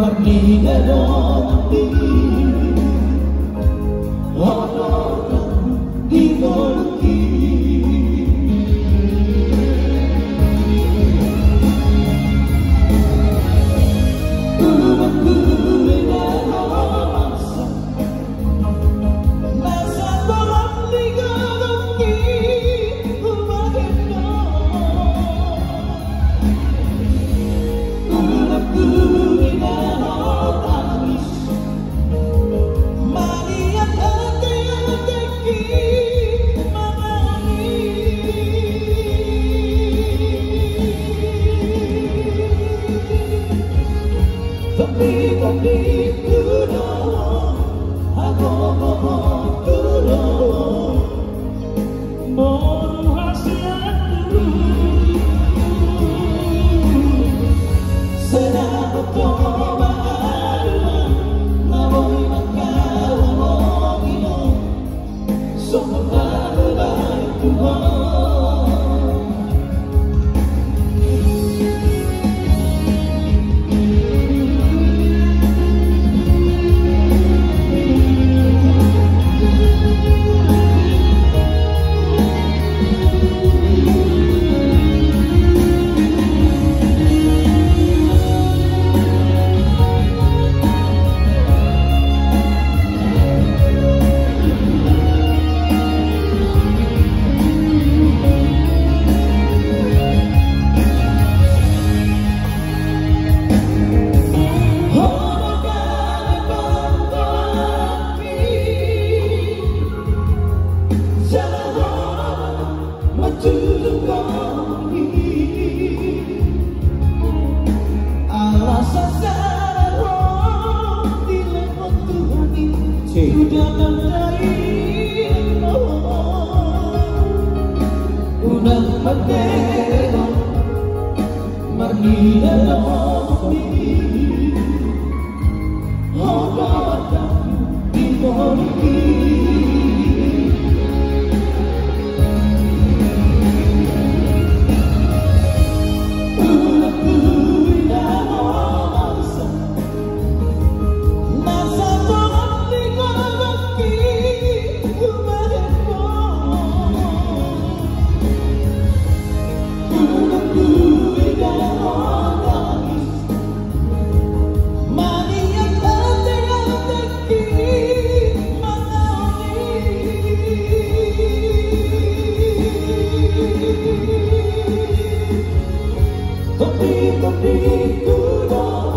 Magninalong di 덤비고 미끄러 하고 뚫어 모르 하시야 Sudah menerima Unang Tapi, tapi ku dah